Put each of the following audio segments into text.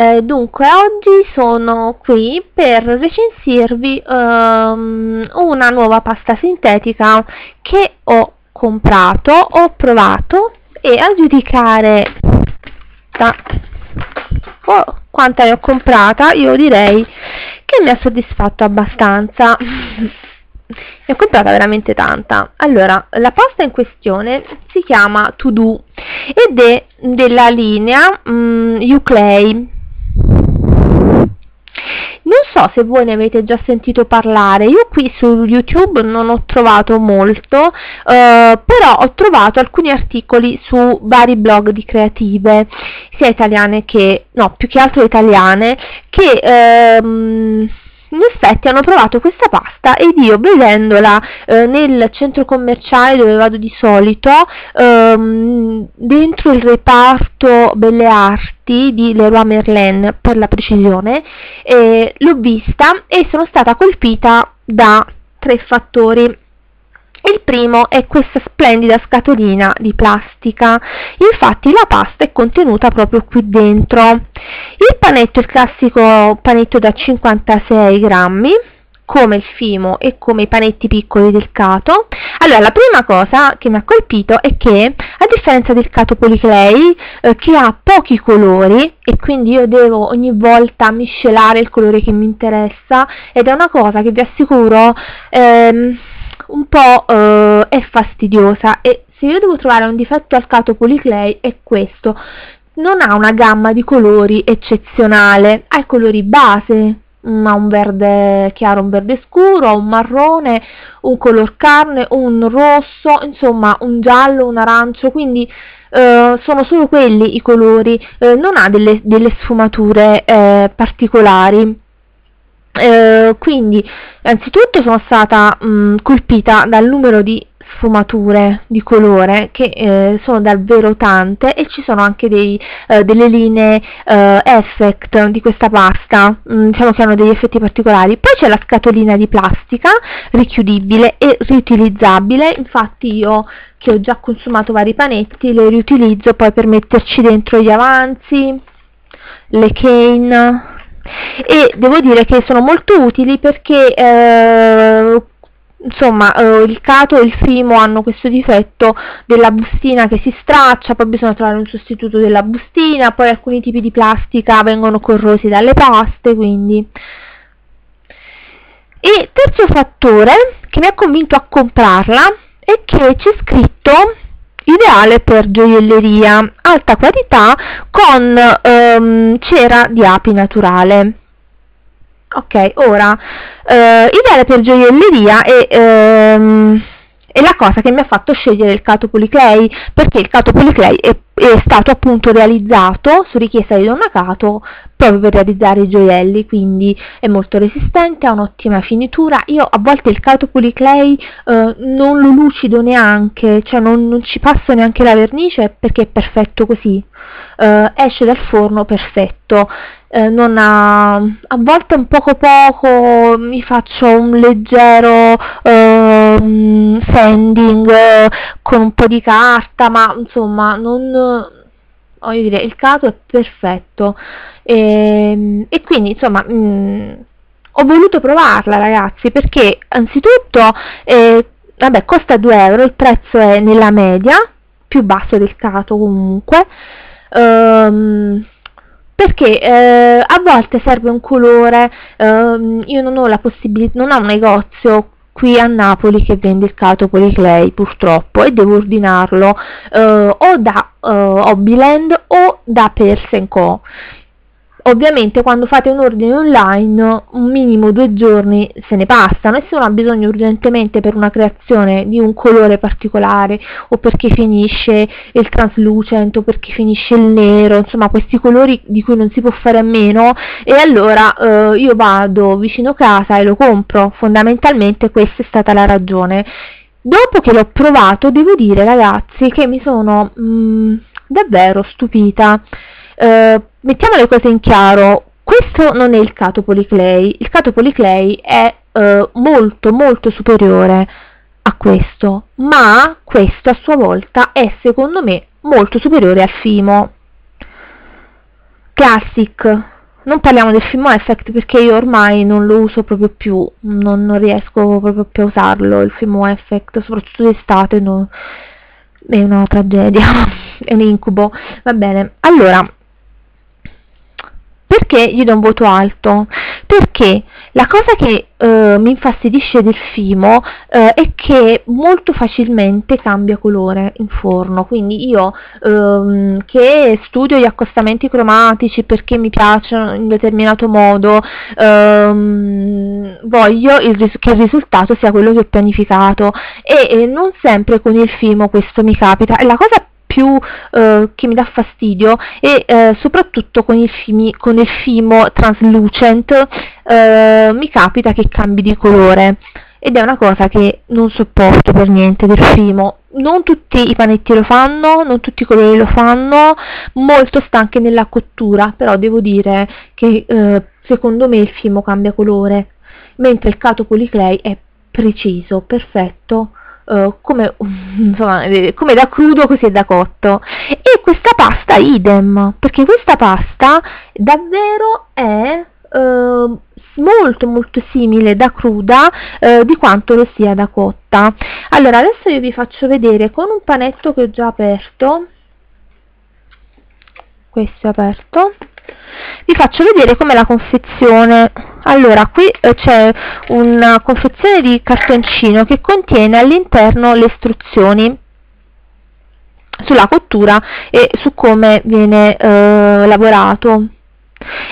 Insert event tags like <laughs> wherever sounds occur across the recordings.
Eh, dunque, oggi sono qui per recensirvi um, una nuova pasta sintetica che ho comprato, ho provato e a giudicare da oh, quanta ne ho comprata, io direi che mi ha soddisfatto abbastanza. ne ho comprata veramente tanta. Allora, la pasta in questione si chiama To Do ed è della linea um, Uclay non so se voi ne avete già sentito parlare, io qui su YouTube non ho trovato molto, eh, però ho trovato alcuni articoli su vari blog di creative, sia italiane che, no, più che altro italiane, che ehm, in effetti hanno provato questa pasta ed io vedendola eh, nel centro commerciale dove vado di solito ehm, dentro il reparto Belle Arti di Leroy Merlin per la precisione eh, l'ho vista e sono stata colpita da tre fattori il primo è questa splendida scatolina di plastica, infatti la pasta è contenuta proprio qui dentro. Il panetto è il classico panetto da 56 grammi, come il fimo e come i panetti piccoli del Cato. Allora, la prima cosa che mi ha colpito è che, a differenza del Cato Polyclay, eh, che ha pochi colori, e quindi io devo ogni volta miscelare il colore che mi interessa, ed è una cosa che vi assicuro... Ehm, un po' eh, è fastidiosa e se io devo trovare un difetto al cato polyclay è questo. Non ha una gamma di colori eccezionale. Ha i colori base ha un verde chiaro, un verde scuro, un marrone, un color carne, un rosso, insomma un giallo, un arancio, quindi eh, sono solo quelli i colori, eh, non ha delle, delle sfumature eh, particolari. Eh, quindi innanzitutto sono stata mh, colpita dal numero di sfumature di colore che eh, sono davvero tante e ci sono anche dei, eh, delle linee eh, effect di questa pasta. Mm, diciamo che hanno degli effetti particolari. Poi c'è la scatolina di plastica richiudibile e riutilizzabile. Infatti io che ho già consumato vari panetti le riutilizzo poi per metterci dentro gli avanzi le cane e devo dire che sono molto utili perché eh, insomma eh, il cato e il fimo hanno questo difetto della bustina che si straccia, poi bisogna trovare un sostituto della bustina, poi alcuni tipi di plastica vengono corrosi dalle paste, quindi... E terzo fattore che mi ha convinto a comprarla è che c'è scritto ideale per gioielleria, alta qualità con ehm, cera di api naturale. Ok, ora, eh, ideale per gioielleria e... Ehm, è la cosa che mi ha fatto scegliere il Cato Polyclay perché il Cato Polyclay è, è stato appunto realizzato su richiesta di Donna Cato proprio per realizzare i gioielli quindi è molto resistente, ha un'ottima finitura. Io a volte il Cato Polyclay eh, non lo lucido neanche cioè non, non ci passo neanche la vernice perché è perfetto così. Eh, esce dal forno perfetto. Eh, ha, a volte un poco poco mi faccio un leggero eh, sanding eh, con un po' di carta ma insomma non voglio dire il caso è perfetto e, ehm, e quindi insomma mh, mm, ho voluto provarla ragazzi perché anzitutto eh, vabbè costa 2 euro il prezzo è nella media più basso del cato comunque um, perché eh, a volte serve un colore, eh, io non ho la possibilità, non ho un negozio qui a Napoli che vende il cato polyclay purtroppo e devo ordinarlo eh, o da eh, Hobbyland o da Persenco Ovviamente quando fate un ordine online un minimo due giorni se ne passano e se uno ha bisogno urgentemente per una creazione di un colore particolare o perché finisce il translucent o perché finisce il nero, insomma questi colori di cui non si può fare a meno e allora eh, io vado vicino casa e lo compro, fondamentalmente questa è stata la ragione. Dopo che l'ho provato devo dire ragazzi che mi sono mm, davvero stupita. Eh, mettiamo le cose in chiaro, questo non è il cato polyclay, il cato polyclay è eh, molto molto superiore a questo, ma questo a sua volta è secondo me molto superiore al fimo. Classic, non parliamo del Fimo Effect perché io ormai non lo uso proprio più, non, non riesco proprio più a usarlo, il Fimo Effect, soprattutto d'estate, no, è una tragedia, <laughs> è un incubo. Va bene, allora, perché gli do un voto alto? Perché la cosa che eh, mi infastidisce del Fimo eh, è che molto facilmente cambia colore in forno, quindi io ehm, che studio gli accostamenti cromatici perché mi piacciono in determinato modo, ehm, voglio il che il risultato sia quello che ho pianificato e, e non sempre con il Fimo questo mi capita. E la cosa più eh, che mi dà fastidio e eh, soprattutto con il, fimi, con il fimo translucent eh, mi capita che cambi di colore ed è una cosa che non sopporto per niente del fimo. Non tutti i panetti lo fanno, non tutti i colori lo fanno, molto sta anche nella cottura, però devo dire che eh, secondo me il fimo cambia colore, mentre il cato policlei è preciso, perfetto, uh, come, insomma, eh, come da crudo così è da cotto. E questa pasta idem perché questa pasta davvero è uh, molto molto simile da cruda uh, di quanto lo sia da cotta. Allora adesso io vi faccio vedere con un panetto che ho già aperto. Questo è aperto. Vi faccio vedere com'è la confezione allora qui eh, c'è una confezione di cartoncino che contiene all'interno le istruzioni sulla cottura e su come viene eh, lavorato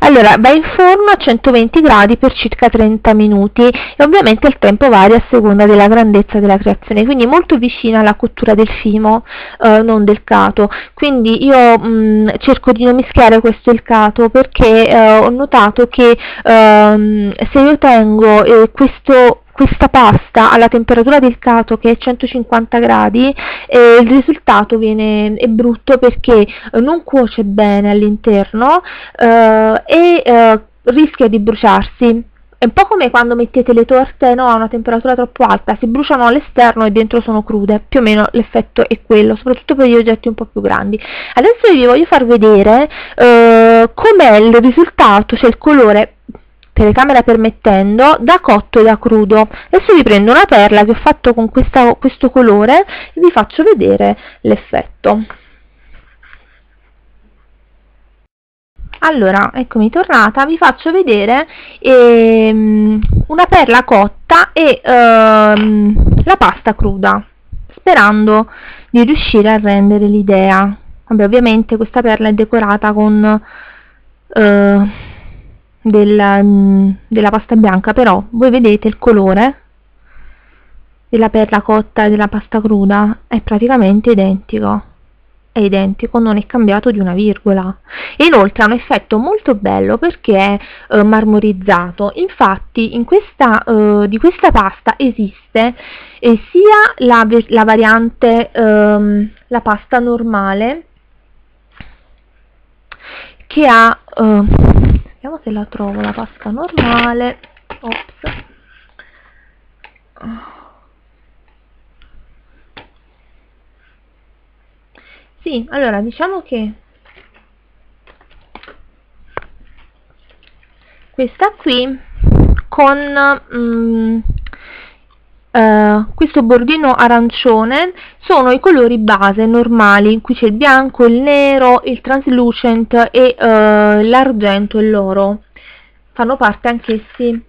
allora va in forno a 120 gradi per circa 30 minuti e ovviamente il tempo varia a seconda della grandezza della creazione quindi molto vicina alla cottura del fimo eh, non del cato. Quindi io mh, mm, cerco di non mischiare questo e il cato perché eh, ho notato che ehm, se io tengo eh, questo questa pasta alla temperatura del cato che è 150 gradi eh, il risultato viene, è brutto perché non cuoce bene all'interno eh, e eh, rischia di bruciarsi è un po' come quando mettete le torte no, a una temperatura troppo alta, si bruciano all'esterno e dentro sono crude, più o meno l'effetto è quello, soprattutto per gli oggetti un po' più grandi. Adesso vi voglio far vedere eh, com'è il risultato, cioè il colore telecamera permettendo, da cotto e da crudo. Adesso vi prendo una perla che ho fatto con questa, questo colore e vi faccio vedere l'effetto. Allora, eccomi tornata, vi faccio vedere ehm, una perla cotta e ehm, la pasta cruda, sperando di riuscire a rendere l'idea. Vabbè, ovviamente questa perla è decorata con... Eh, della, mm, della pasta bianca però voi vedete il colore della perla cotta e della pasta cruda è praticamente identico è identico, non è cambiato di una virgola. E inoltre ha un effetto molto bello perché è eh, marmorizzato. Infatti in questa, eh, di questa pasta esiste eh, sia la, la variante ehm, la pasta normale che ha eh, vediamo se la trovo la pasta normale. Ops. Sì allora diciamo che questa qui con mm, Uh, questo bordino arancione sono i colori base normali, qui c'è il bianco, il nero, il translucent e uh, l'argento e l'oro. Fanno parte anch'essi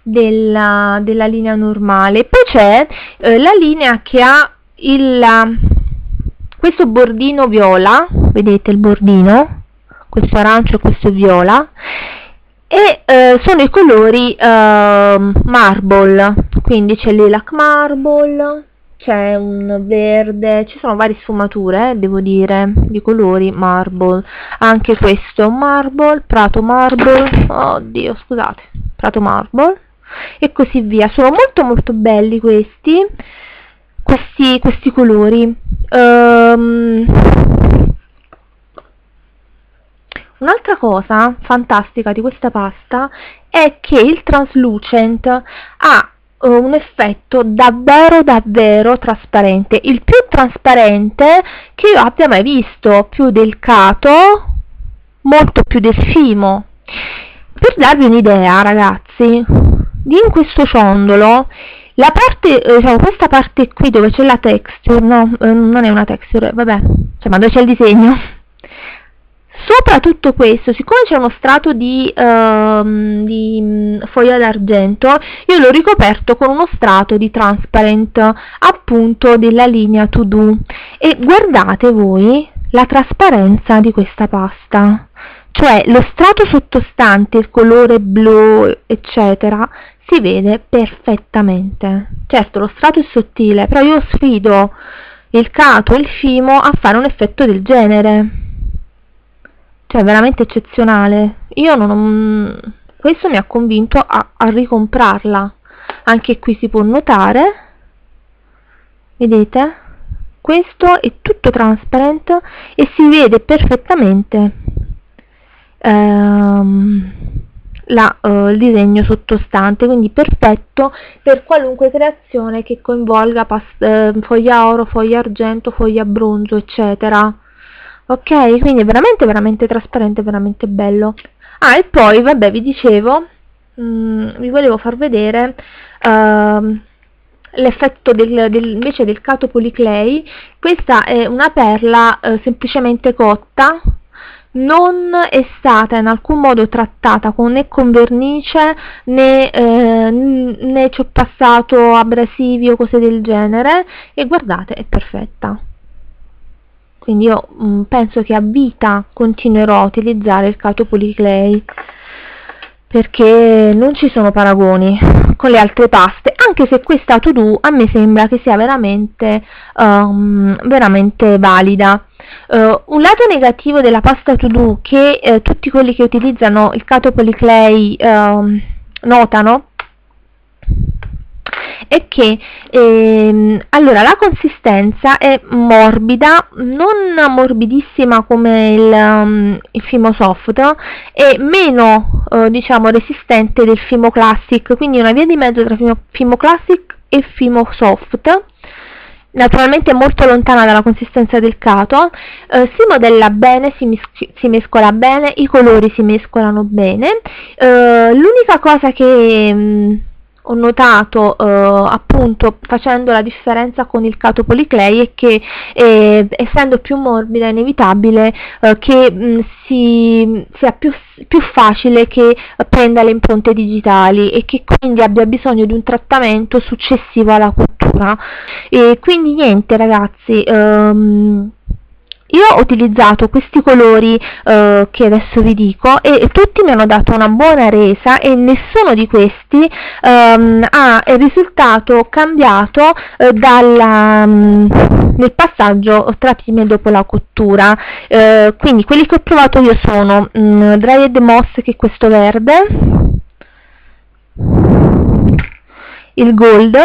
della, della, linea normale. Poi c'è uh, la linea che ha il, questo bordino viola, vedete il bordino, questo arancio e questo viola, e eh, sono i colori eh, marble. Quindi c'è lilac marble c'è un verde ci sono varie sfumature eh, devo dire di colori marble. Anche questo marble prato marble. Oddio scusate prato marble. E così via. Sono molto molto belli questi questi, questi colori. Um, Un'altra cosa fantastica di questa pasta è che il translucent ha uh, un effetto davvero davvero trasparente, il più trasparente che io abbia mai visto, più delicato, molto più del fimo. Per darvi un'idea, ragazzi, in questo ciondolo, la parte, eh, diciamo, questa parte qui dove c'è la texture, no, eh, non è una texture, vabbè, cioè, ma dove c'è il disegno, Sopra tutto questo, siccome c'è uno strato di, uh, di mm, foglia d'argento, io l'ho ricoperto con uno strato di transparent, appunto della linea to do. E guardate voi la trasparenza di questa pasta. Cioè lo strato sottostante, il colore blu, eccetera, si vede perfettamente. Certo, lo strato è sottile, però io sfido il cato e il fimo a fare un effetto del genere cioè veramente eccezionale. Io non ho... questo mi ha convinto a, a ricomprarla. Anche qui si può notare, vedete? Questo è tutto trasparente e si vede perfettamente ehm, la, uh, il disegno sottostante, quindi perfetto per qualunque creazione che coinvolga eh, foglia oro, foglia argento, foglia bronzo, eccetera ok quindi è veramente veramente trasparente veramente bello. Ah e poi vabbè vi dicevo mh, mm, vi volevo far vedere uh, l'effetto del, del, invece del Cato Polyclay questa è una perla uh, semplicemente cotta non è stata in alcun modo trattata con, né con vernice né, eh, né ci ho passato abrasivi o cose del genere. E guardate è perfetta quindi io mh, mm, penso che a vita continuerò a utilizzare il Cato Polyclay perché non ci sono paragoni con le altre paste anche se questa to do a me sembra che sia veramente, um, veramente valida. Uh, un lato negativo della pasta to do che uh, tutti quelli che utilizzano il Cato Polyclay uh, notano è che ehm, allora la consistenza è morbida, non morbidissima come il, um, il Fimo Soft, è meno eh, diciamo resistente del Fimo Classic, quindi una via di mezzo tra Fimo, Fimo Classic e Fimo Soft naturalmente molto lontana dalla consistenza del cato, eh, si modella bene, si, si, mescola bene, i colori si mescolano bene. Eh, l'unica cosa che mh, mm, ho notato eh, appunto facendo la differenza con il cato policlei è che eh, essendo più morbida è inevitabile eh, che mh, mm, si, sia più, più, facile che prenda le impronte digitali e che quindi abbia bisogno di un trattamento successivo alla cottura. E quindi niente ragazzi ehm, io ho utilizzato questi colori eh, che adesso vi dico e tutti mi hanno dato una buona resa e nessuno di questi ehm, ha il risultato cambiato eh, dalla, um, nel passaggio tra prima e dopo la cottura. Eh, quindi quelli che ho provato io sono um, Dryad Moss che è questo verde il gold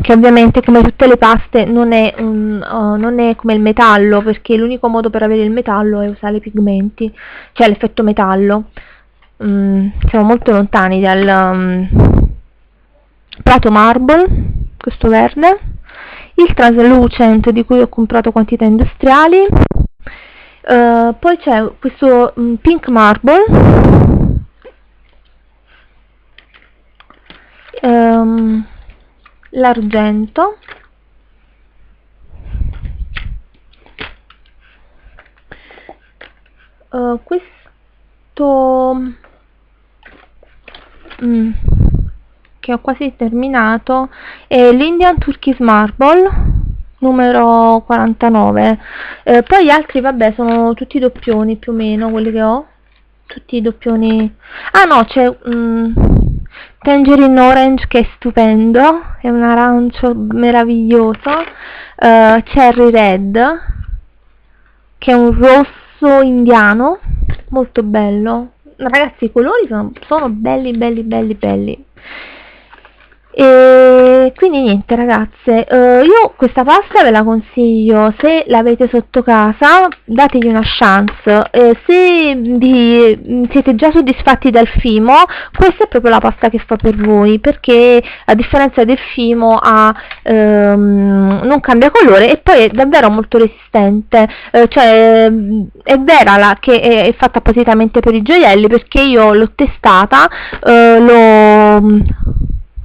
che ovviamente come tutte le paste non è, un, uh, non è come il metallo perché l'unico modo per avere il metallo è usare i pigmenti cioè l'effetto metallo. Mm, siamo molto lontani dal um, prato marble questo verde il translucent di cui ho comprato quantità industriali. Uh, poi c'è questo um, pink marble. Um, l'argento. Uh, questo mm, che ho quasi terminato è l'Indian Turkish Marble numero 49 eh, poi gli altri vabbè sono tutti doppioni più o meno quelli che ho. Tutti i doppioni. Ah no c'è mm, Tangerine Orange che è stupendo, è un arancio meraviglioso, uh, Cherry Red che è un rosso indiano, molto bello. Ragazzi i colori sono, sono belli belli belli belli. E quindi niente ragazze uh, io questa pasta ve la consiglio se l'avete sotto casa dategli una chance. Eh, se vi, siete già soddisfatti del fimo questa è proprio la pasta che fa per voi perché a differenza del fimo ha, um, non cambia colore e poi è davvero molto resistente. Uh, cioè è vera la, che è, è, fatta appositamente per i gioielli perché io l'ho testata uh, l'ho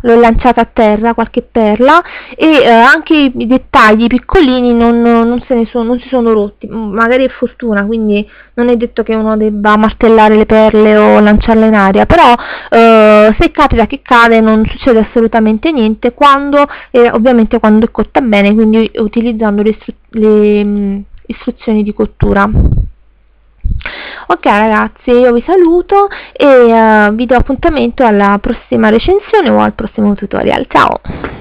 l'ho lanciata a terra qualche perla e eh, anche i dettagli piccolini non, non, se ne sono, non si sono rotti. Magari è fortuna quindi non è detto che uno debba martellare le perle o lanciarle in aria però eh, se capita che cade non succede assolutamente niente quando eh, ovviamente quando è cotta bene quindi utilizzando le, istru le mh, istruzioni di cottura ok ragazzi io vi saluto e uh, vi do appuntamento alla prossima recensione o al prossimo tutorial. Ciao